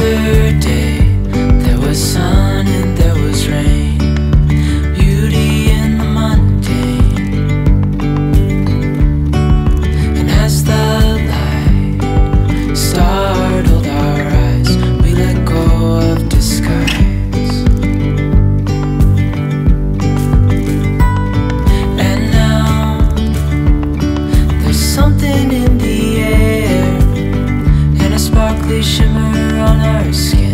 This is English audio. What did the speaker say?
yesterday shimmer on our skin.